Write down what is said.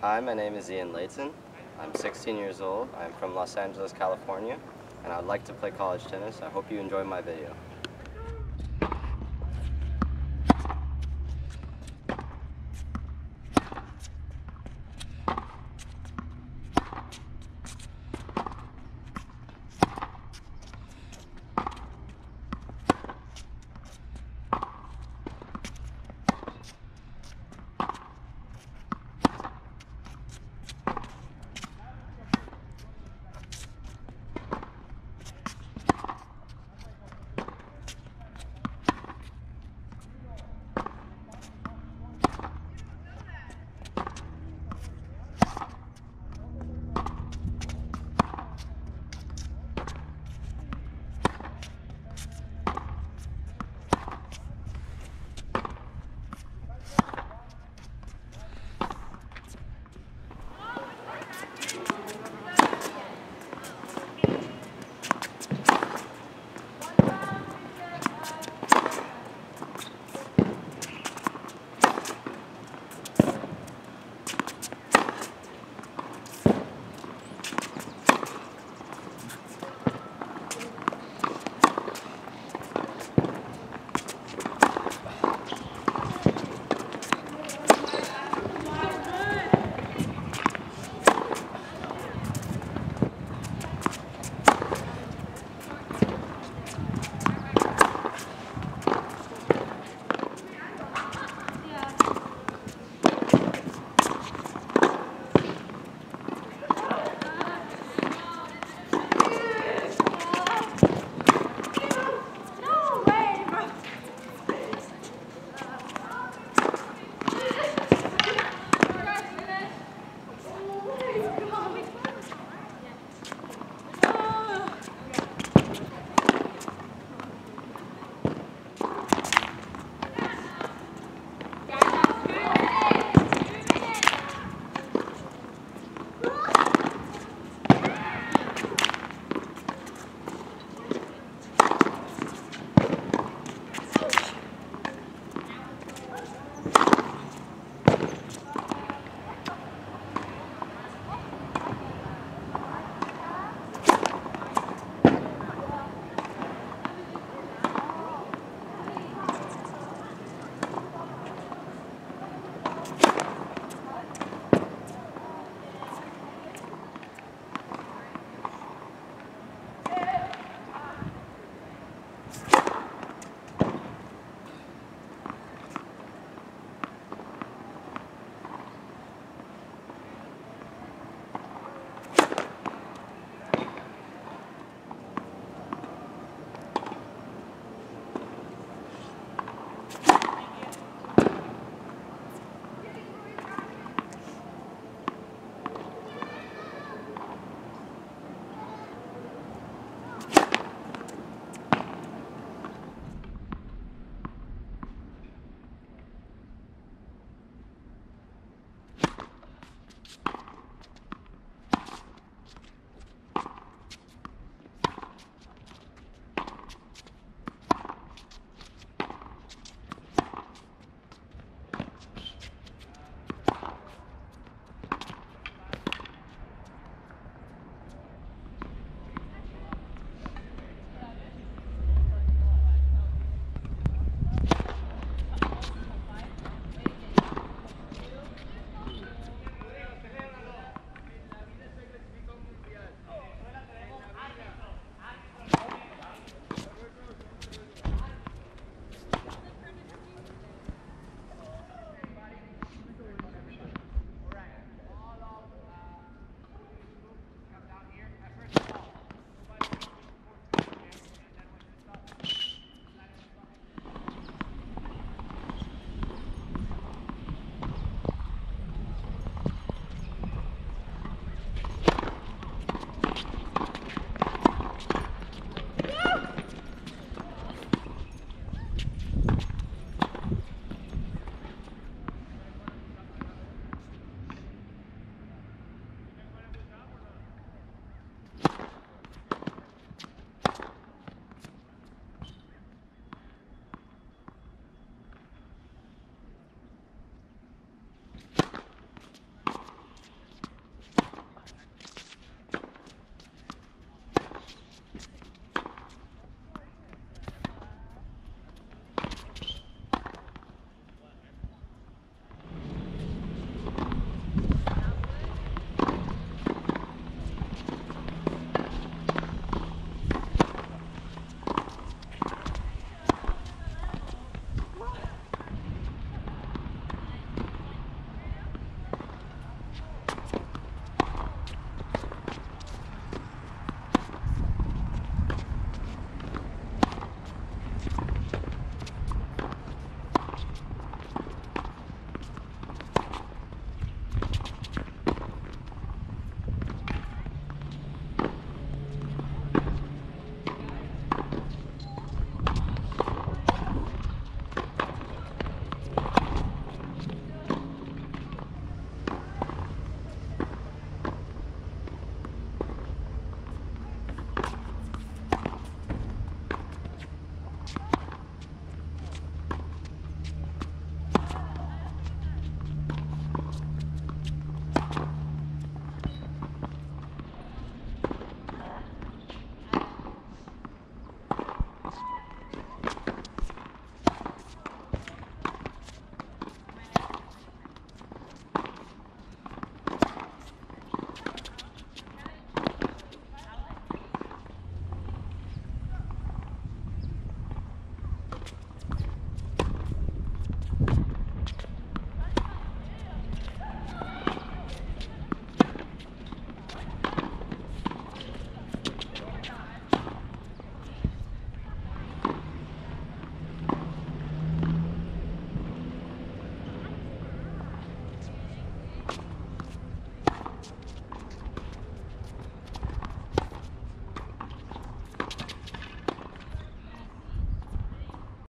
Hi, my name is Ian Layton. I'm 16 years old. I'm from Los Angeles, California, and I'd like to play college tennis. I hope you enjoy my video.